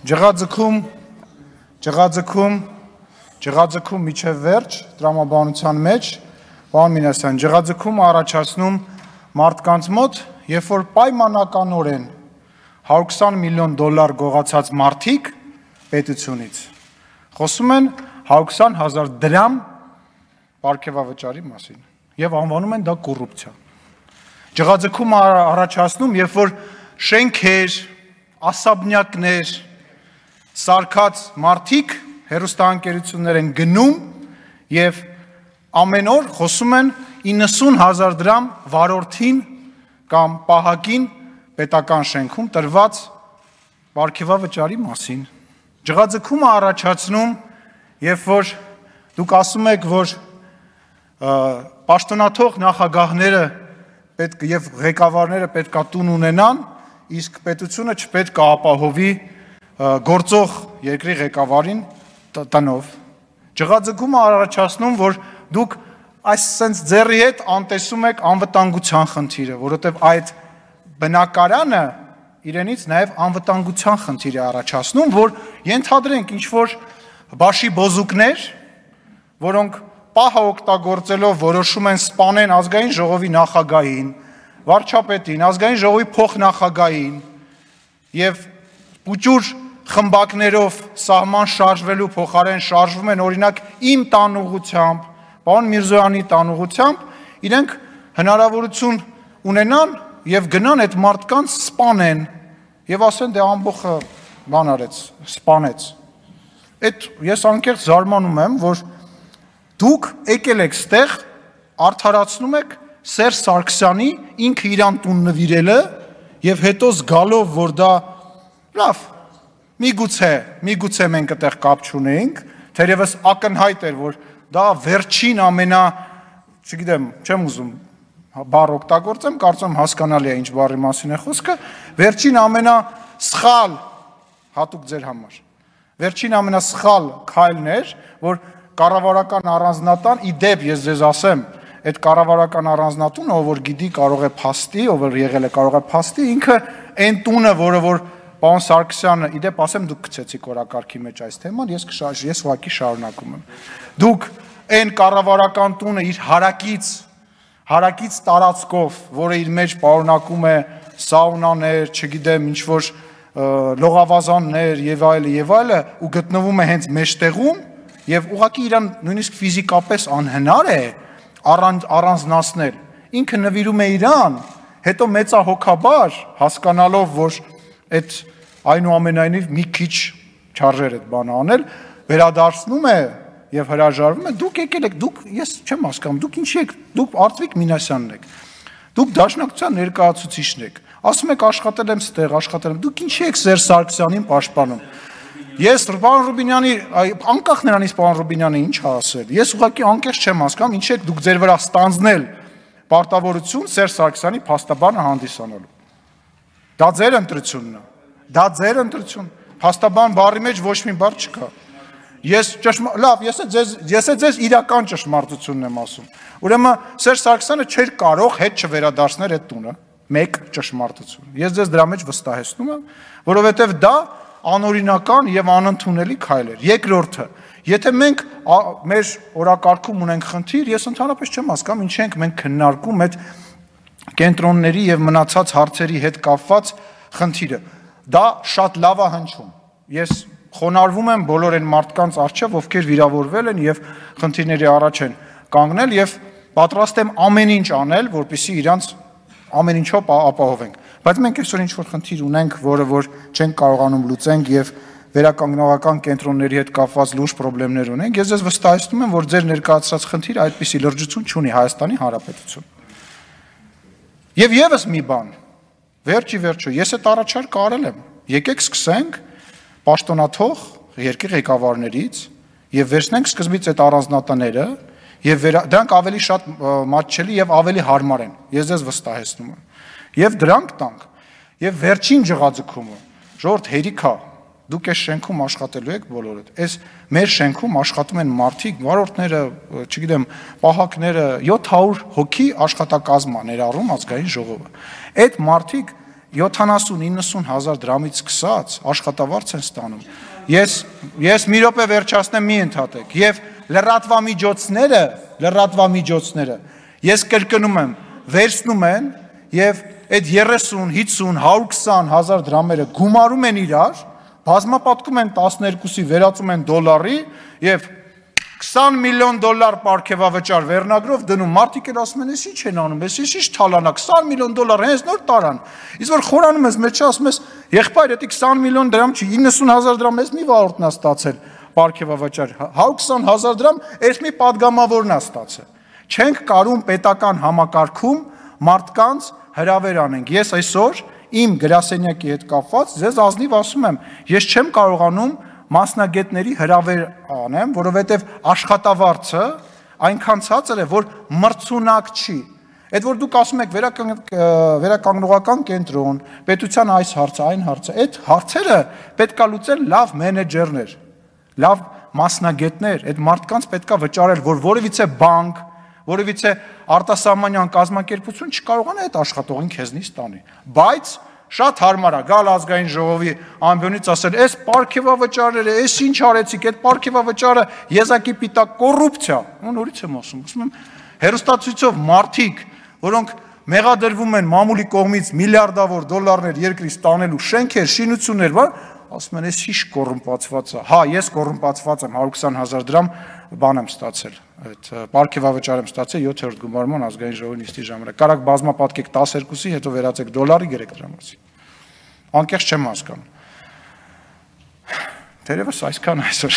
Ջղաձգում, ջղաձգում, ջղաձգում միջև վերջ դրամաբանության մեջ Պարոն Մինասյան, ջղաձգումը առաջացնում մարդկանց մոտ, երբ որ պայմանականորեն 120 միլիոն դոլար գողացած մարդիկ պետությունից խոսում են 120 հազար դրամ ապարքեվավճարի մասին եւ անվանում են դա կոռուպցիա։ Ջղաձգումը առաջացնում, երբ որ շենքեր, ասաբնյակներ, սարկած մարդիկ հերոստանգերություններ են գնում եւ ամեն օր խոսում են 90000 դրամ վարորդին կամ պահակին պետական շենքում տրված ապարքեվավճարի մասին։ Ջղաձգումը առաջացնում, երբ որ դուք ասում եք, որ պաշտոնաթող նախագահները պետք եւ ղեկավարները պետքա տուն ունենան, իսկ պետությունը չպետք է ապահովի գործող երկրի ղեկավարին տնով։ Ջղաձգումը առաջացնում, որ դուք այս sense ձեռի հետ անտեսում եք անվտանգության խնդիրը, որովհետև այդ բնակարանը իրենից նաև անվտանգության խնդիր է առաջացնում, որ ենթադրենք ինչ որ բաշի բոզուկներ, որոնք պահը օգտագործելով որոշում են սպանեն ազգային ժողովի նախագահին, վարչապետին, ազգային ժողովի փոխնախագահին եւ փուճուր խմբակներով սահման շարժվելու փոխարեն շարժվում են օրինակ իմ տանուղությամբ, պարոն Միրզոյանի տանուղությամբ, իրենք հնարավորություն ունենան եւ գնան այդ մարդկանց սպանեն եւ ասեն դե ամբողը բան արեց, սպանեց։ Այդ ես անկեղծ զարմանում եմ, որ Դուք եկել եք ստեղ արդարացնում եք Սերժ Սարգսյանի ինքը իրան տուն նվիրելը եւ հետո զգալով որ դա լավ միգուցե միգուցե մենք այդտեղ կապ չունեինք թերևս ակնհայտ էր որ դա վերջին ամենա չգիտեմ չեմ ուզում բառ օգտագործեմ կարծում հասկանալի է ինչ բառի մասին է խոսքը վերջին ամենա սխալ հատուկ ձեր համար վերջին ամենասխալ քայլն էր որ կառավարական առանձնատան իդեպ ես ձեզ ասեմ այդ կառավարական առանձնատունը ով որ գիտի կարող է փաստի ով որ եղել է կարող է փաստի ինքը այն տունը որը որ պարոն Սարգսյանը իդեպ ասեմ դուք գցեցիք օրակարգի մեջ այս թեման ես կշարժ ես ուղակի շարունակում եմ դուք այն կառավարական տունը իր հարակից հարակից տարածքով որը իր մեջ պարունակում է սաունաներ չգիտեմ ինչ որ լողավազաններ եւ այլը եւ այլը ու գտնվում է հենց մեջտեղում եւ ուղղակի իրան նույնիսկ ֆիզիկապես անհնար է առանց առանձնացնել ինքը նվիրում է իրան հետո մեծահոգաբար հասկանալով որ այդ այնուամենայնիվ մի քիչ չարժեր այդ բանը անել վերադարձնում է եւ հրաժարվում է դուք եկել եք դուք ես չեմ հասկանում դուք ինչի եք դուք Արտվիկ Մինասյանն եք դուք դաշնակցության ներկայացուցիչն եք ասում եք աշխատել եմ ստեղ աշխատել եմ դուք ինչի եք Սերժ Սարգսյանին պաշտպանում Ես պարոն Ռուբինյանի անկախ նրանից պարոն Ռուբինյանը ինչ ա ասել։ Ես ուղղակի անկեղծ չեմ հասկանում, ինչ եք դուք ձեր վրա ստանձնել պարտավորություն Սերժ Սարգսյանի փաստաբանը հանդիսանալու։ Դա ձեր ընտրությունն է։ Դա ձեր ընտրություն։ Փաստաբան բառի մեջ ոչ մի բառ չկա։ Ես ճշմարտ, լավ, ես ձեզ ես ձեզ իրական ճշմարտությունն եմ ասում։ Ուրեմն Սերժ Սարգսյանը չէր կարող հետ չվերադարձնել այդ տունը։ Մեկ ճշմարտություն։ Ես ձեզ դրա մեջ վստահեցնում եմ, որովհետև դա անօրինական եւ անընդունելի քայլ էր։ Երկրորդը, եթե մենք մեր օրակարգում ունենք խնդիր, ես ընդհանրապես չեմ հասկանում ինչ ենք մենք քննարկում այդ կենտրոնների եւ մնացած հարցերի հետ կապված խնդիրը։ Դա շատ լավ է հնչում։ Ես խոնարհվում եմ բոլոր այն մարդկանց արչև, ովքեր վիրավորվել են եւ խնդիրների առաջ են կանգնել եւ պատրաստ եմ ամեն ինչ անել, որպեսզի իրանց ամեն ինչով ապահովենք։ Բայց մենք այսօր ինչ որ խնդիր ունենք, որը որ չենք կարողանում լուծենք եւ վերականգնողական կենտրոնների հետ կապված լուրջ խնդիրներ ունենք, ես ձեզ վստահեցնում եմ, որ ձեր ներկայացրած խնդիրը այդպիսի լրջություն չունի Հայաստանի Հանրապետություն։ Եվ եւս մի բան, վերջի վերջո, ես այդ առաջարկ արել եմ։ Եկեք սկսենք պաշտոնաթող երկրի ղեկավարներից եւ վերցնենք սկզբից այդ առանձնատները եւ դրանք ավելի շատ մատչելի եւ ավելի հարմար են։ Ես ձեզ վստահեցնում եմ եւ դրանք տանք։ Եվ վերջին ջղաձգումը, ժողովուրդ հերիքա, դուք այս շենքում աշխատելու եք բոլորդ։ Այս մեր շենքում աշխատում են մարդիկ, վարորդները, չգիտեմ, պահակները, 700 հոգի աշխատակազմ է ներառում ազգային ժողովը։ Այդ մարդիկ 70-90 հազար դրամից սկսած աշխատավարձ են ստանում։ Ես ես մի րոպե վերջացնեմ մի ընդհատեք եւ լրատվամիջոցները, լրատվամիջոցները ես կրկնում եմ, վերցնում են եւ այդ 30, 50, 120 հազար դրամերը գումարում են իրար, բազմապատկում են 12-ի, վերածում են դոլարի եւ 20 միլիոն դոլար պարգևավճար վերնագրով դնում մարդիկ էլ ասում են, «Էս ի՞նչ են անում, էս ի՞նչ թալանա 20 միլիոն դոլար հենց նոր տարան»։ Իսկ որ խորանում ես մեջը ասում ես, «Եղբայր, դա 20 միլիոն դրամ չի, 90000 հա, դրամ էս մի վարորդնա ստացել պարգևավճար, 120000 դրամ էս մի падգամավորնա ստացել»։ Չենք կարում պետական համակարգում մարդկանց հրավեր անենք։ Ես այսօր այս իմ գրասենյակի հետ կապված ձեզ ազնիվ ասում եմ, ես չեմ կարողանում մասնագետների հրավեր անեմ, որովհետև աշխատավարձը այնքան ցածր է, որ մրցունակ չի։ Այդ որ դուք ասում եք վերականգնողական կենտրոն, պետության այս հարցը, այն հարցը, այդ հարցերը պետքա լուծել լավ մենեջերներ, լավ մասնագետներ, այդ մարդկանց պետքա վճարել, որ որևիցե բանկ, որևիցե արտասահմանյան կազմակերպություն չկարողանա այդ աշխատողին քեզնից տանի։ Բայց Շատ հարմար է գալ ազգային ժողովի ամբյոնից ասել, «Էս ապարքեվավճարները, էս ինչ արեցիք, այդ ապարքեվավճարը եզակի պիտակ կոռուպցիա»։ Ու նորից եմ ասում, ասում եմ, հերոստացույցով մարդիկ, որոնք մեղադրվում են մամուլի կողմից միլիարդավոր դոլարներ երկրից տանելու շենքեր, շինություններ, բան, ասում են, «Էս ի՞նչ կոռումպացված է»։ Հա, ես կոռումպացված եմ 120000 դրամ բան եմ ստացել այդ պարքեվավճար եմ ստացել 7-րդ գումարման ազգային ժողովի նիստի ժամանակ։ Կարակ բազմապատկեք 12-ի, հետո վերացեք դոլարի գրեք դրա մասին։ Անկեղծ չեմ հասկանում։ Տերևս այսքան այսօր։